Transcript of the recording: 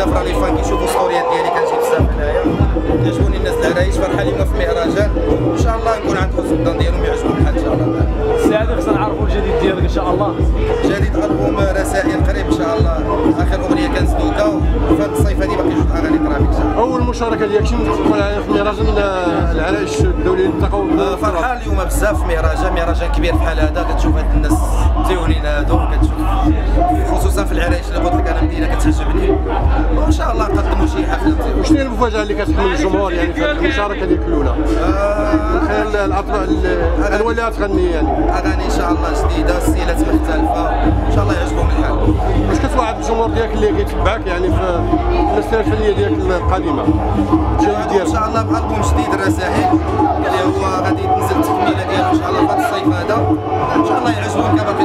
بزاف راني fans كيشوفوا ستوريات ديالي كنجي بزاف هنايا. كيعجبوني الناس العرايش فرحه اليوم في مهرجان إن شاء الله نكون عند حسن الظن ديالهم يعجبوا الحال إن شاء الله. سي عادل خصنا نعرفوا الجديد ديالك إن شاء الله. جديد ألبوم رسائل قريب إن شاء الله. آخر أغنية كانت دوكا وفي هذا الصيف هذه باقي جوج اغاني قراب إن شاء الله. أول مشاركة ديالك شنو تقول عليها في مهرجان العرايش الدولي للثقافه آه، فرحان اليوم بزاف في مهرجان مهرجان كبير بحال هذا. كتشوف هاد الناس التيولين هادو كتشوف خصوصا في العرايش اللي قلت لك أنا مدينه كتعجبني. المفاجاه اللي كتحمل الجمهور يعني في المشاركه ديالك الأولى. آه، خلال الاطراف الالوان اللي غتغني يعني. أغاني إن شاء الله جديدة ستيلات مختلفة إن شاء الله يعجبهم الحال. واش كتوعد الجمهور ديالك اللي كيتبعك يعني في المسيره الفنية ديالك القادمة؟ الجديد ان ديالك. شاء الله بألبوم جديد الرسائل. اللي هو غادي تنزل التكميله ديالو إن شاء الله في الصيف هذا. إن شاء الله يعجبهم فاتوا